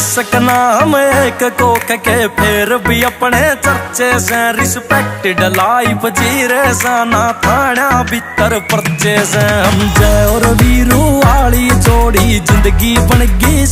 सकना हम एक को के, फिर भी अपने चर्चे से रिस्पेक्टेड लाइफ जी रे साना थाना भीतर पर्चे से। हम जय और वीरू वाली जोड़ी, ज़िंदगी बन गई